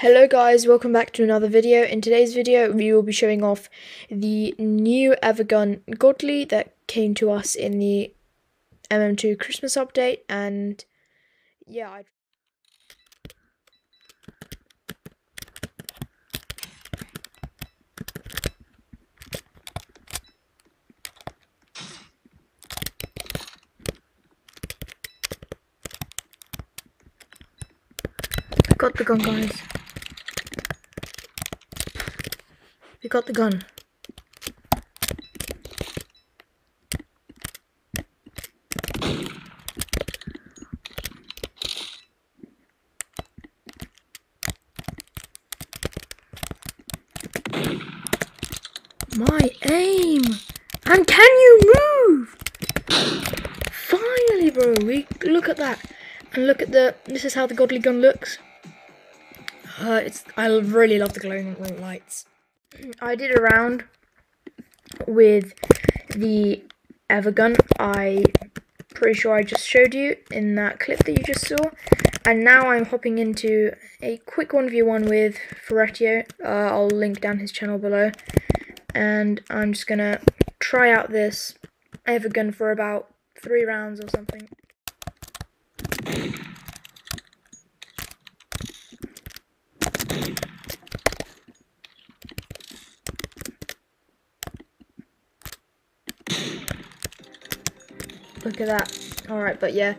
Hello guys, welcome back to another video. In today's video, we will be showing off the new Evergun Godly that came to us in the MM2 Christmas update and yeah, I got the gun guys. We got the gun. My aim! And can you move? Finally, bro, we look at that. And look at the, this is how the godly gun looks. Uh, it's, I really love the glowing lights. I did a round with the Evergun. I pretty sure I just showed you in that clip that you just saw. And now I'm hopping into a quick 1v1 with Ferretio. Uh, I'll link down his channel below. And I'm just going to try out this Evergun for about three rounds or something. Look at that. Alright, but yeah,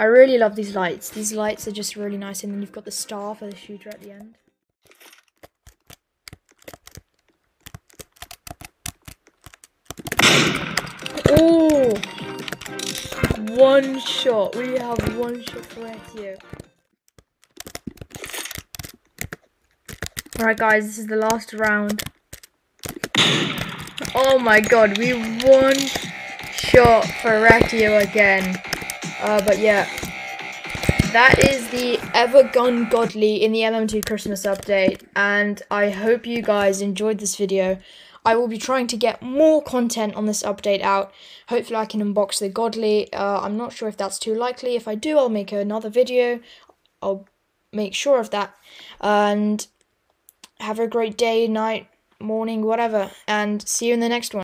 I really love these lights. These lights are just really nice, and then you've got the star for the shooter at the end. Oh! One shot. We have one shot right here. Alright guys, this is the last round. Oh my god, we won shot for Ratio again. Uh, but yeah, that is the ever Evergun Godly in the MM2 Christmas update, and I hope you guys enjoyed this video. I will be trying to get more content on this update out. Hopefully I can unbox the Godly. Uh, I'm not sure if that's too likely. If I do, I'll make another video. I'll make sure of that. And have a great day, night, morning, whatever. And see you in the next one.